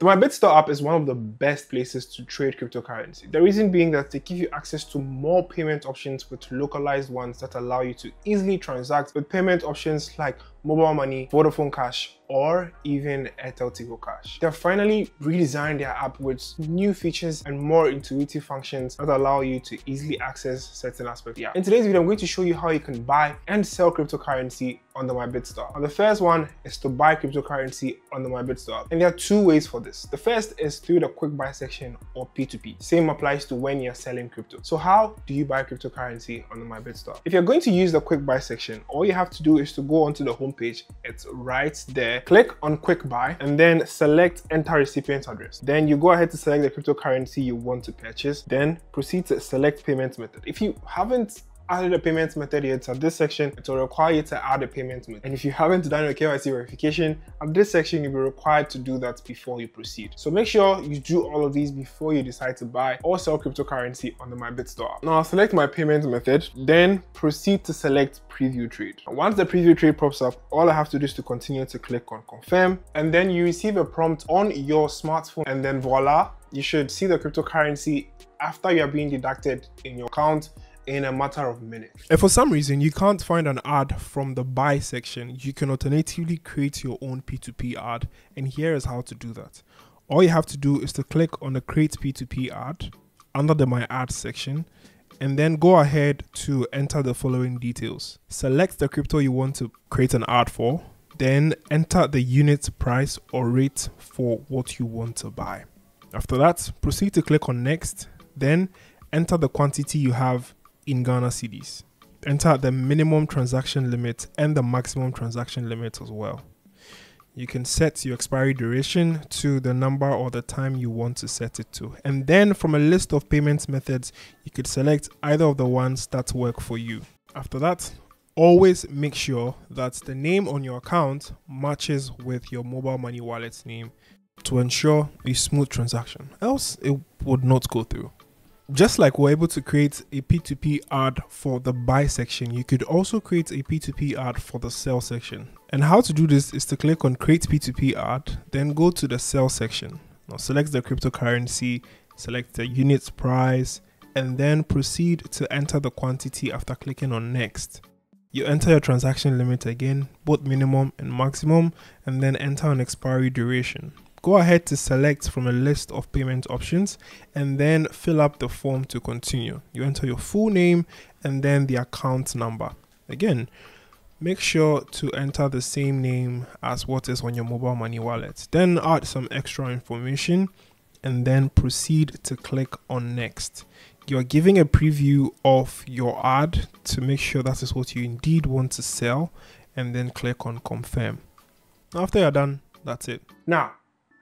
The MyBitStore app is one of the best places to trade cryptocurrency. The reason being that they give you access to more payment options with localized ones that allow you to easily transact with payment options like mobile money, Vodafone Cash, or even Airtel Tigo Cash. They've finally redesigned their app with new features and more intuitive functions that allow you to easily access certain aspects. Yeah. In today's video, I'm going to show you how you can buy and sell cryptocurrency on the MyBitStore. And the first one is to buy cryptocurrency on the MyBitStore. And there are two ways for this. The first is through the quick buy section or P2P. Same applies to when you're selling crypto. So how do you buy cryptocurrency on the MyBitStore? If you're going to use the quick buy section, all you have to do is to go onto the home page. It's right there. Click on quick buy and then select enter recipient address. Then you go ahead to select the cryptocurrency you want to purchase. Then proceed to select payment method. If you haven't added a payment method yet, at this section, it will require you to add a payment method. And if you haven't done your KYC verification, at this section, you'll be required to do that before you proceed. So make sure you do all of these before you decide to buy or sell cryptocurrency on the MyBitStore Now I'll select my payment method, then proceed to select preview trade. once the preview trade pops up, all I have to do is to continue to click on confirm, and then you receive a prompt on your smartphone, and then voila, you should see the cryptocurrency after you are being deducted in your account in a matter of minutes. If for some reason you can't find an ad from the buy section, you can alternatively create your own P2P ad, and here is how to do that. All you have to do is to click on the create P2P ad under the my ad section and then go ahead to enter the following details. Select the crypto you want to create an ad for, then enter the unit price or rate for what you want to buy. After that, proceed to click on next, then enter the quantity you have in Ghana cedis. Enter the minimum transaction limit and the maximum transaction limit as well. You can set your expiry duration to the number or the time you want to set it to. And then from a list of payment methods, you could select either of the ones that work for you. After that, always make sure that the name on your account matches with your mobile money wallet's name to ensure a smooth transaction. Else, it would not go through. Just like we're able to create a P2P ad for the buy section, you could also create a P2P ad for the sell section. And how to do this is to click on create P2P ad, then go to the sell section. Now select the cryptocurrency, select the unit price, and then proceed to enter the quantity after clicking on next. You enter your transaction limit again, both minimum and maximum, and then enter an expiry duration go ahead to select from a list of payment options and then fill up the form to continue. You enter your full name and then the account number. Again, make sure to enter the same name as what is on your mobile money wallet. Then add some extra information and then proceed to click on next. You're giving a preview of your ad to make sure that is what you indeed want to sell and then click on confirm. After you're done, that's it. Now,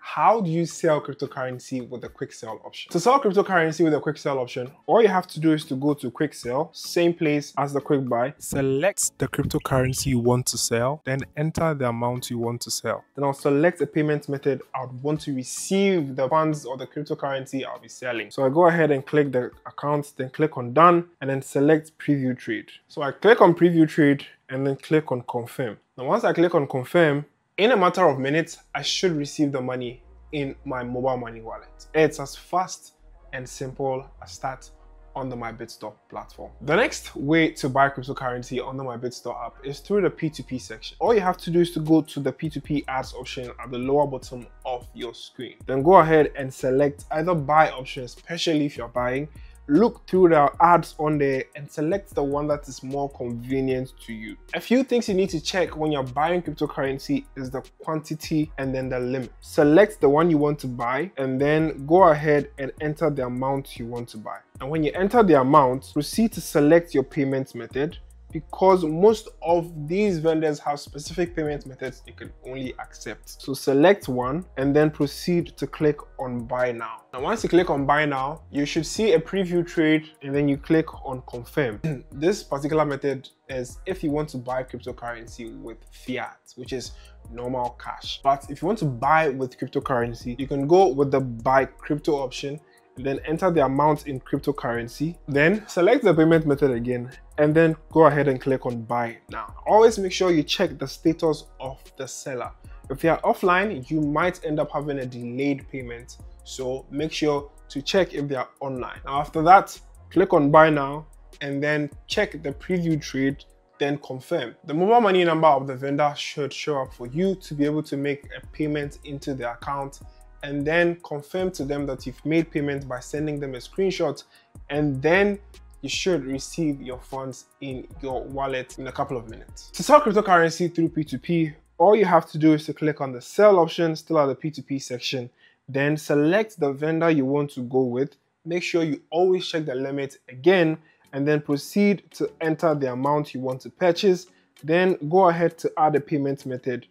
how do you sell cryptocurrency with a quick sell option? To sell cryptocurrency with a quick sell option, all you have to do is to go to quick sell, same place as the quick buy, select the cryptocurrency you want to sell, then enter the amount you want to sell. Then I'll select a payment method I would want to receive the funds or the cryptocurrency I'll be selling. So I go ahead and click the account, then click on done, and then select preview trade. So I click on preview trade and then click on confirm. Now once I click on confirm, in a matter of minutes, I should receive the money in my mobile money wallet. It's as fast and simple as that under my MyBitStore platform. The next way to buy cryptocurrency under my MyBitStore app is through the P2P section. All you have to do is to go to the P2P ads option at the lower bottom of your screen. Then go ahead and select either buy option, especially if you're buying, look through the ads on there and select the one that is more convenient to you. A few things you need to check when you're buying cryptocurrency is the quantity and then the limit. Select the one you want to buy and then go ahead and enter the amount you want to buy. And when you enter the amount, proceed to select your payment method because most of these vendors have specific payment methods they can only accept. So select one and then proceed to click on buy now. Now once you click on buy now, you should see a preview trade and then you click on confirm. this particular method is if you want to buy cryptocurrency with fiat, which is normal cash. But if you want to buy with cryptocurrency, you can go with the buy crypto option then enter the amount in cryptocurrency, then select the payment method again, and then go ahead and click on buy now. Always make sure you check the status of the seller. If they are offline, you might end up having a delayed payment. So make sure to check if they are online. Now after that, click on buy now and then check the preview trade then confirm. The mobile money number of the vendor should show up for you to be able to make a payment into the account and then confirm to them that you've made payment by sending them a screenshot and then you should receive your funds in your wallet in a couple of minutes. To sell cryptocurrency through P2P, all you have to do is to click on the sell option still at the P2P section, then select the vendor you want to go with. Make sure you always check the limit again and then proceed to enter the amount you want to purchase. Then go ahead to add a payment method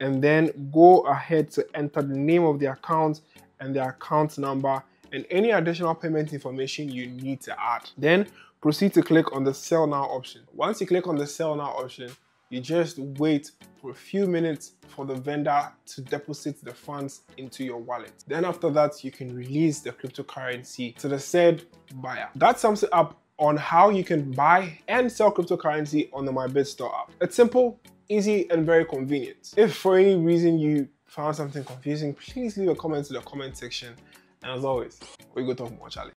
and then go ahead to enter the name of the account and the account number and any additional payment information you need to add. Then proceed to click on the sell now option. Once you click on the sell now option, you just wait for a few minutes for the vendor to deposit the funds into your wallet. Then after that, you can release the cryptocurrency to the said buyer. That sums it up on how you can buy and sell cryptocurrency on the MyBitStore app. It's simple, easy, and very convenient. If for any reason you found something confusing, please leave a comment in the comment section. And as always, we go talk more, Charlie.